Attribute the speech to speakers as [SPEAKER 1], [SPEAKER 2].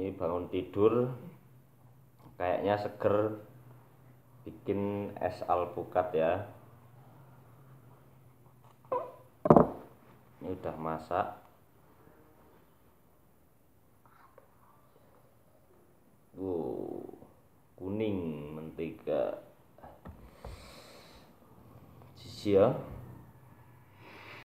[SPEAKER 1] ini bangun tidur kayaknya seger bikin es alpukat ya. Ini udah masak. Wow kuning mentega. Sisi ya.